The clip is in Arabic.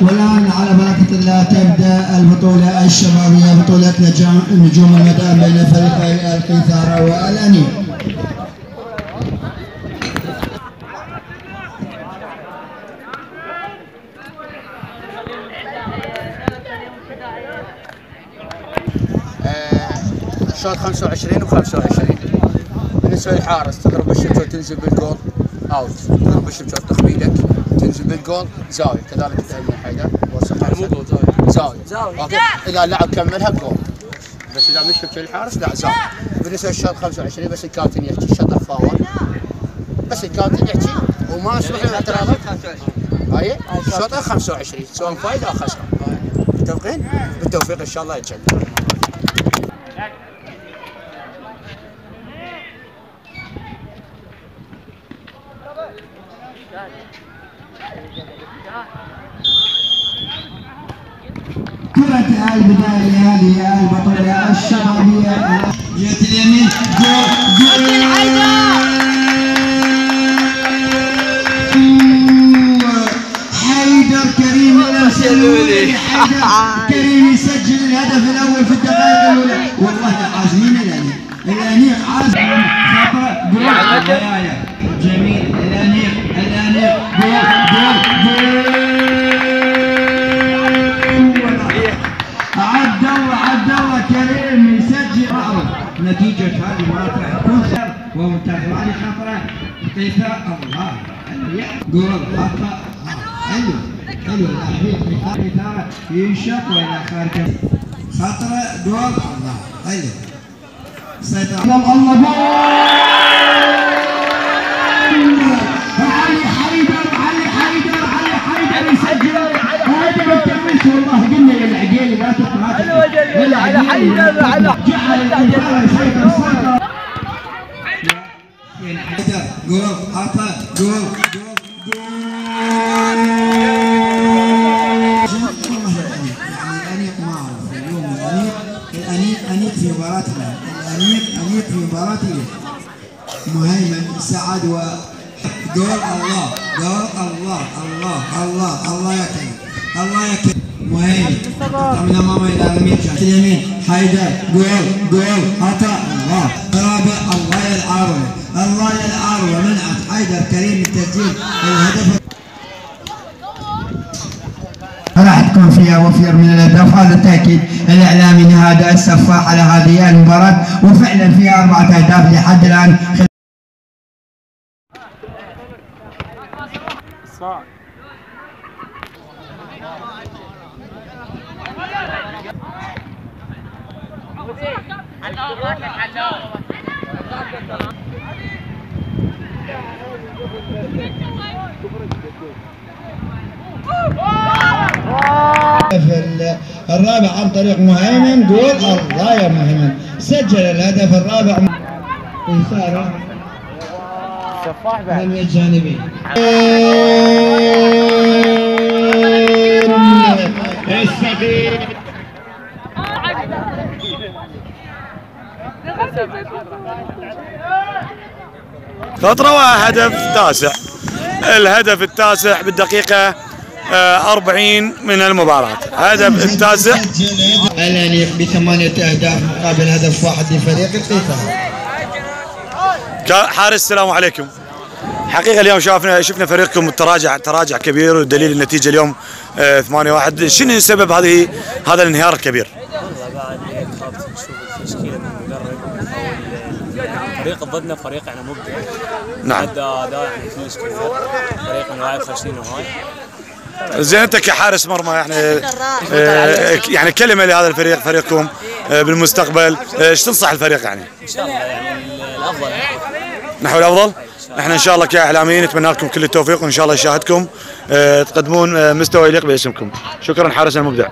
والآن على بركه الله تبدأ البطولة الشبابية بطولة نجوم المدام بين فريقي القيثارة والانيب شوط 25 و25 بالنسبة للحارس تضرب الشبكه وتنزل بالجول out تضرب الشبكه تخبيلك تنزل بالجول زاوية كذلك التهميش زاوية. زاوية. okay. إذا اللاعب كملها جول بس إذا مش شبكه الحارس لا زاوية. بالنسبة للشوط 25 بس الكابتن يحكي الشوط فاول بس الكابتن يحكي. وما اسمح له الاعتراضات هاي الشوط 25 سواء فايز أو خسر متفقين؟ بالتوفيق إن شاء الله يتجلى كرة البداية لهذه البطولة الشبابية جهة اليمين جول جول حيدر! كريم الأسلولي حيدر كريم يسجل الهدف الأول في الدقائق الأولى. والله عازمين الأنيق الأنيق عازم عبد الله عبد الله كريم يسجل معروف نتيجة هذه ما راح تكون خير ومنتخب علي خطرة قيثة الله جول خطأ. حلو حلو. اللاعبين قيثارة ينشط وإلى خارج خطرة جول الله حلو. سيطرة. الله. عطا جول جول جول يعني الأنيق أنيق في مباراتنا الأنيق أنيق في مباراتنا مهيمن سعد و جول الله جول الله الله الله الله يا كريم الله يا كريم مهيمن من امام إلى اليمين شاف اليمين حيدر جول جول عطاء الله رابع الله يا العاروه الله يا العاروه منعت حيدر كريم من تسجيل الهدف. راح تكون فيها وفير من الاهداف هذا التأكيد الإعلامي نهاد السفاح على هذه المباراة وفعلا فيها أربعة أهداف لحد الآن. الرابع عن طريق مهيمن جول الله يا مهيمن. سجل الهدف الرابع. ويسار سفاح بعد. رمي الجانبي؟ خطرة وهدف تاسع. الهدف التاسع بالدقيقة آه، 40 من المباراة. هدف التاسع. الانيق بثمانية أهداف مقابل هدف واحد لفريق القيثارة كا- حارس السلام عليكم. حقيقة اليوم شافنا شفنا فريقكم تراجع تراجع كبير ودليل النتيجة اليوم آه، 8 1 شنو سبب هذه هذا الانهيار الكبير؟ نشوف التشكيله من المدرب أو فريق ضدنا فريق يعني مبدع. نعم. ادى اداء يعني كلش كثير فريق من لاعب خشين وهاي زين انت كحارس مرمى يعني آه، يعني كلمة لهذا الفريق فريقكم آه، بالمستقبل آه، إيش تنصح الفريق يعني؟ إن شاء الله يعني الأفضل. نحو الأفضل؟ إحنا إن شاء الله كإعلاميين نتمنى لكم كل التوفيق وإن شاء الله يشاهدكم تقدمون مستوى يليق باسمكم. شكرا حارس المبدع.